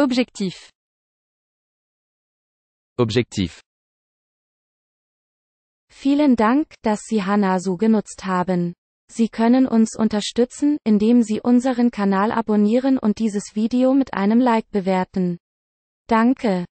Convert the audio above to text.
Objectif. Objectif. Vielen Dank, dass Sie Hanasu genutzt haben. Sie können uns unterstützen, indem Sie unseren Kanal abonnieren und dieses Video mit einem Like bewerten. Danke.